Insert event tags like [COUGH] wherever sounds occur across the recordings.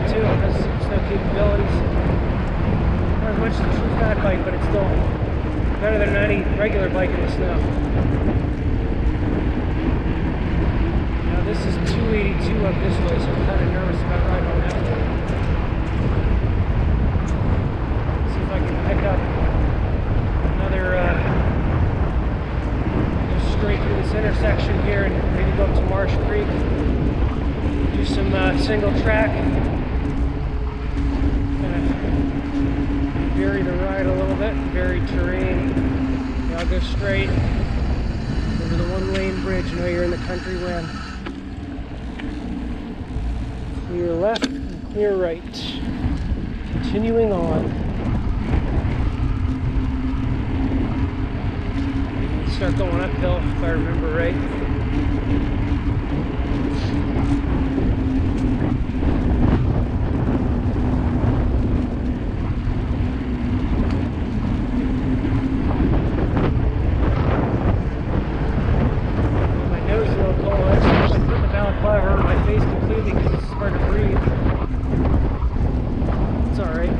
bike too, has snow capabilities. Not as much as a true fat bike, but it's still better than any regular bike in the snow. Now this is 282 up this way, so I'm kind of nervous about riding on that one. See if I can pick up another, uh, straight through this intersection here and maybe go up to Marsh Creek. Do some uh, single track. Vary the ride a little bit, vary terrain. And I'll go straight over the one lane bridge. Know you're in the country when clear left and clear right. Continuing on. Start going uphill if I remember right. My nose is a little cold. I actually put the balaclava over my face completely because it's hard to breathe. It's alright.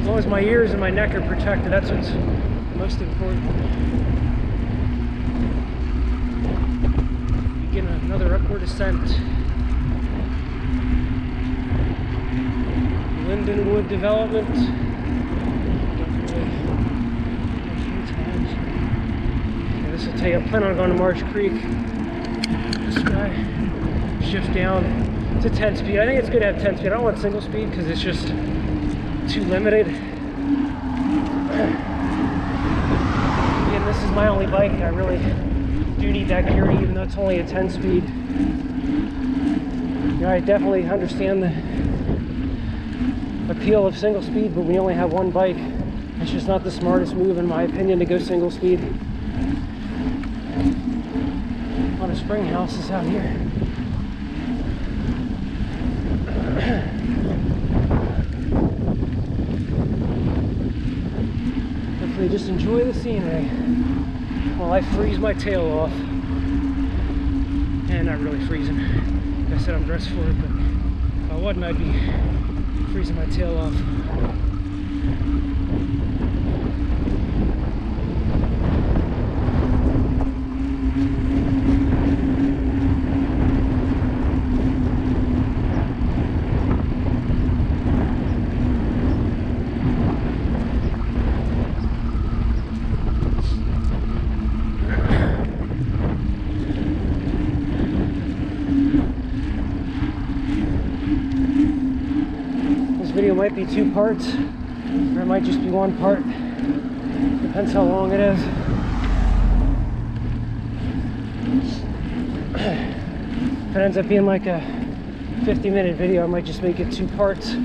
As long as my neck are protected, that's what's most important. Begin another upward ascent. Lindenwood Development. This will tell you, I plan on going to Marsh Creek. This guy, shift down to 10 speed. I think it's good to have 10 speed. I don't want single speed because it's just too limited. Again, this is my only bike. I really do need that gear, even though it's only a 10 speed. You know, I definitely understand the appeal of single speed, but we only have one bike. It's just not the smartest move, in my opinion, to go single speed. A lot of spring houses out here. Just enjoy the scenery while I freeze my tail off. And not really freezing. I said I'm dressed for it, but if I wasn't I'd be freezing my tail off. This video might be two parts, or it might just be one part. Depends how long it is. If it ends up being like a 50 minute video, I might just make it two parts.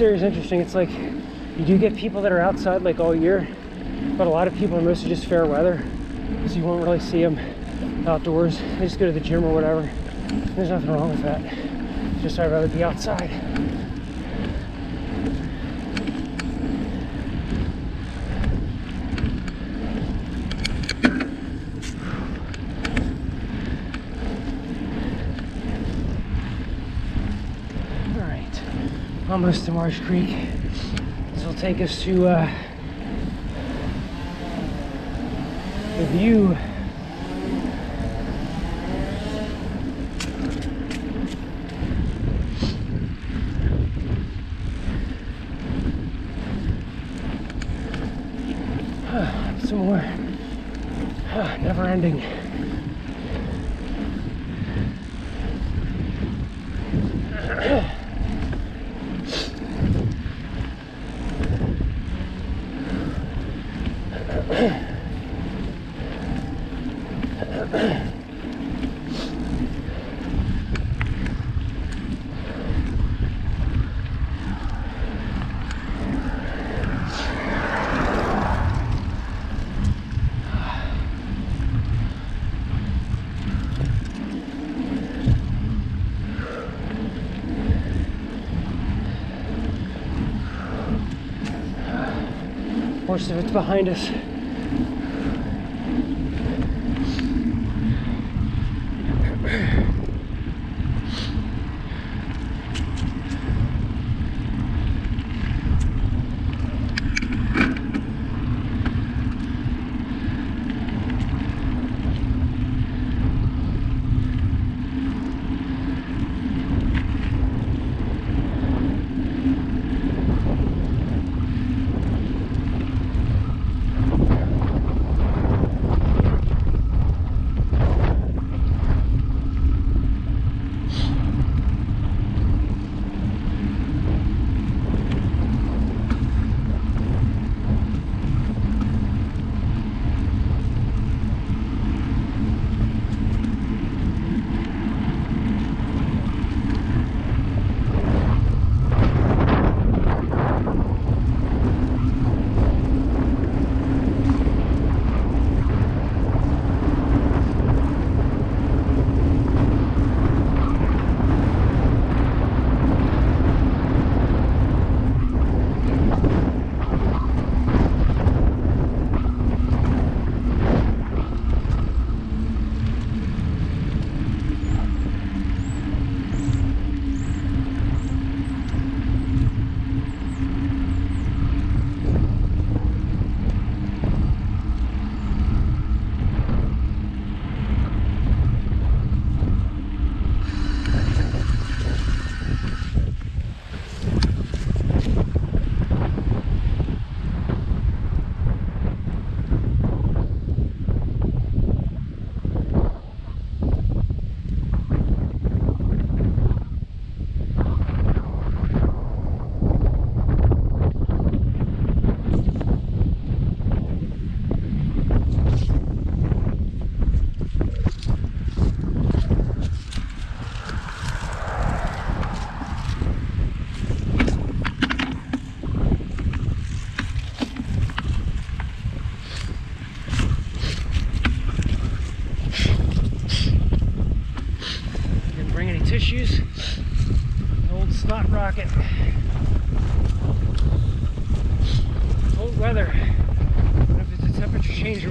Area is interesting. It's like you do get people that are outside like all year, but a lot of people are mostly just fair weather, so you won't really see them outdoors. They just go to the gym or whatever. There's nothing wrong with that. It's just I'd rather be outside. All right, almost to Marsh Creek. This will take us to uh, the view. [SIGHS] Some more. [SIGHS] Never ending. Most of it's behind us.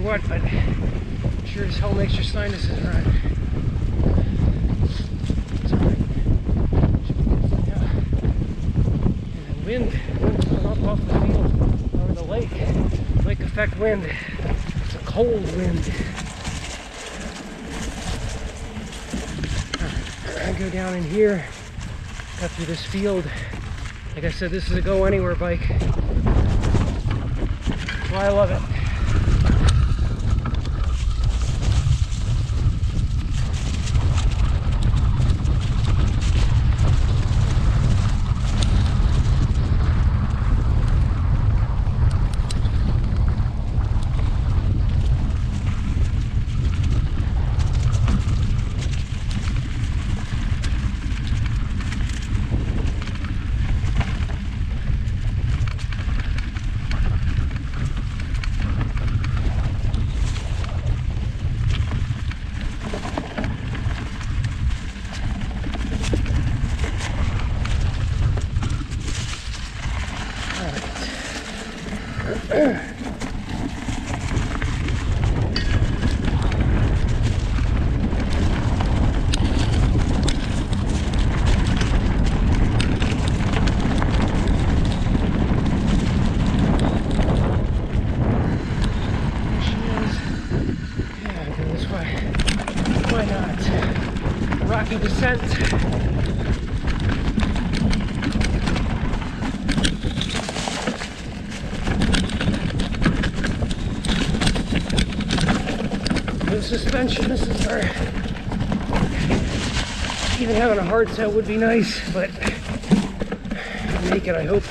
What, but sure as hell makes your sinuses run. The wind, wind coming up off the field the lake. Lake effect wind. It's a cold wind. I go down in here, cut through this field. Like I said, this is a go anywhere bike. That's why I love it. Yeah, go this way. Why not? Rocky descent. No suspension, this is where even having a hard set would be nice, but make it, I hope.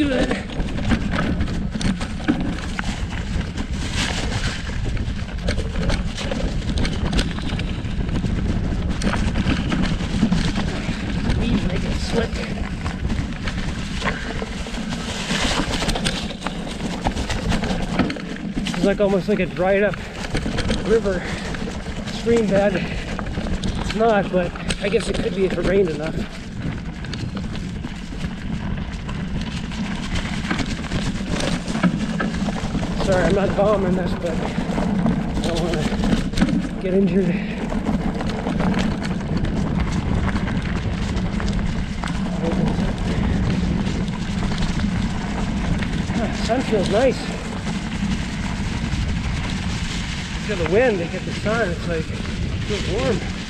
Good. Weed make it slick. It's like almost like a dried up river stream bed. It's not, but I guess it could be if it rained enough. Sorry, I'm not bombing this, but I don't want to get injured. Ah, sun feels nice. Feel the wind, they get the sun, it's like, it feels warm.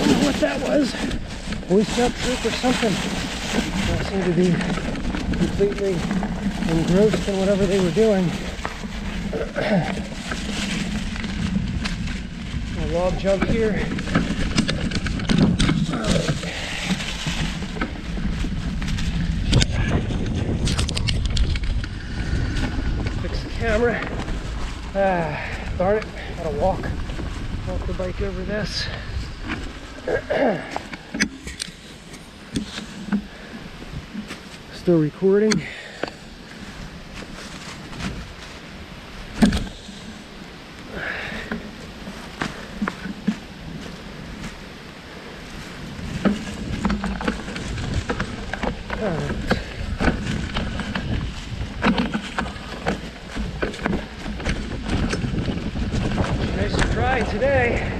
don't know what that was. Boy Scout troop or something. They seemed to be completely engrossed in whatever they were doing. A log jump here. Fix the camera. Ah, darn it. Gotta walk. Walk the bike over this. [CLEARS THROAT] Still recording. Nice dry today.